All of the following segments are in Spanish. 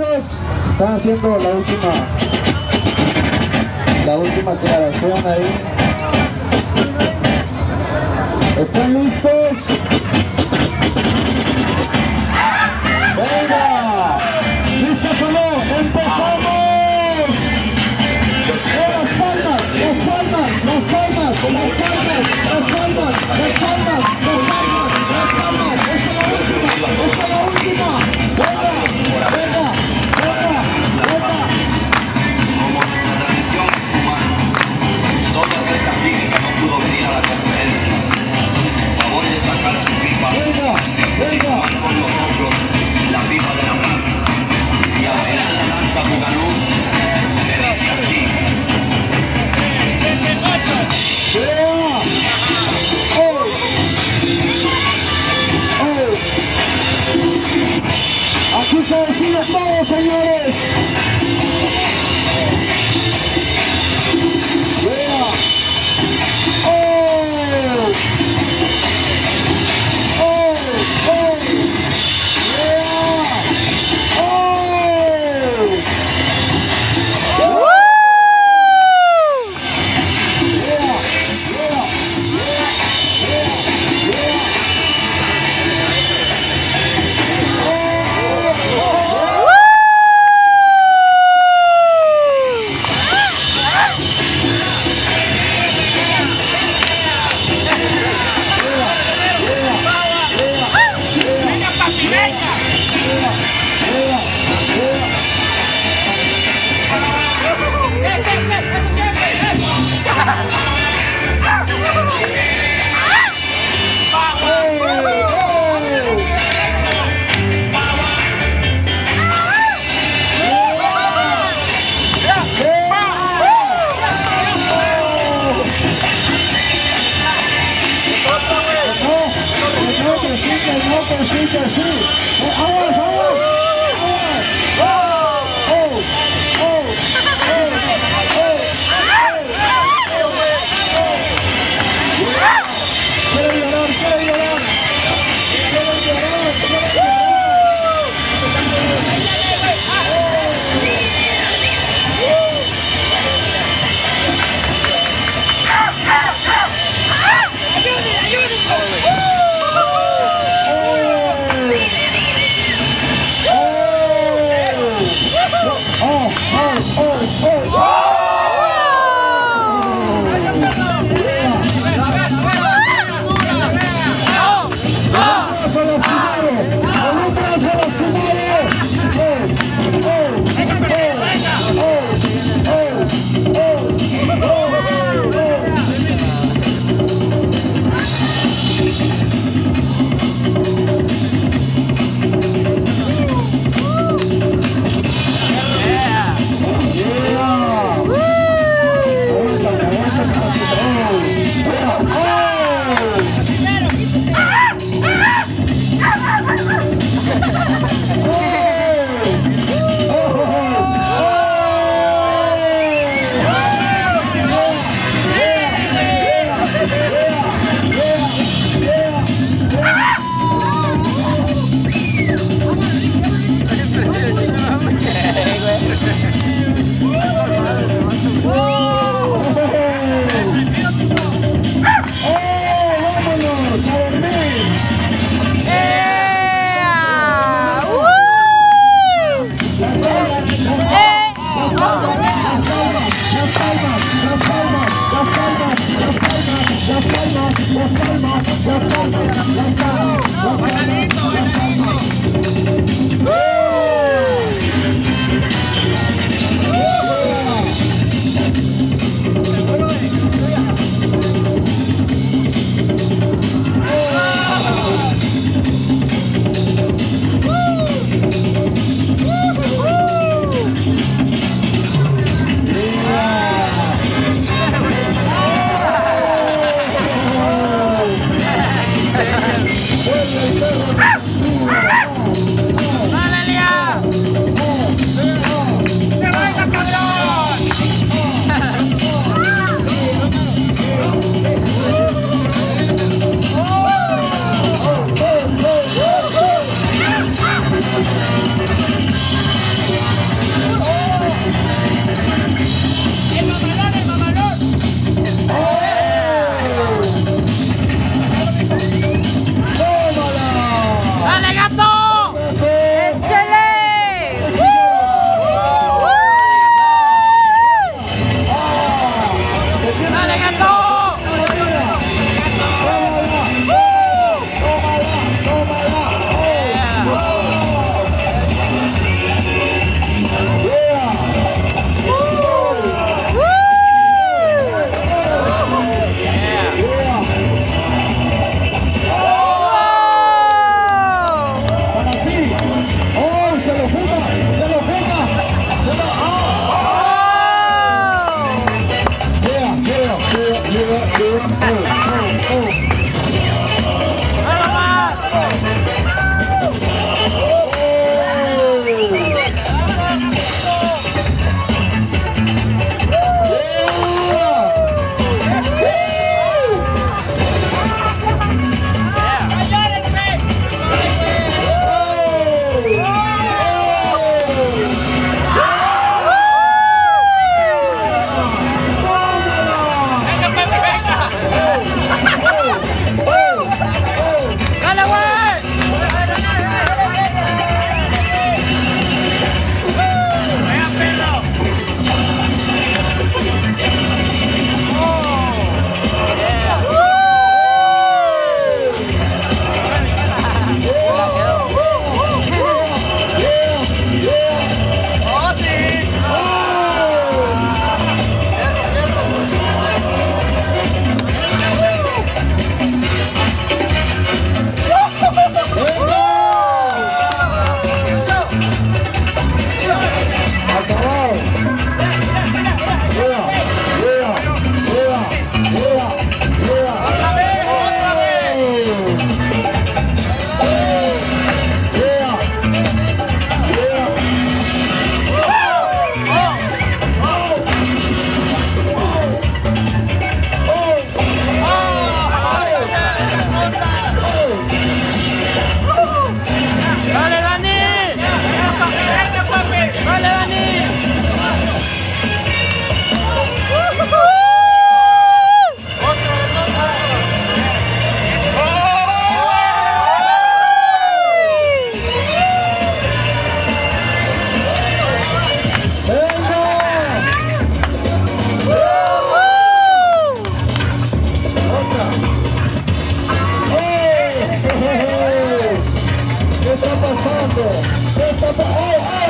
Carlitos está haciendo la última la última aclaración ahí ¿están listos? ¡Venga! agradecidos todos, señores. passando. Quem tá passando? Oh, oh!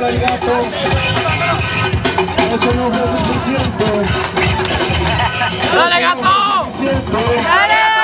para el gato. Eso no fue suficiente. ¡Dale, gato! ¡Dale!